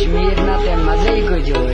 कश्मीर ना ते मजे ही कुछ हो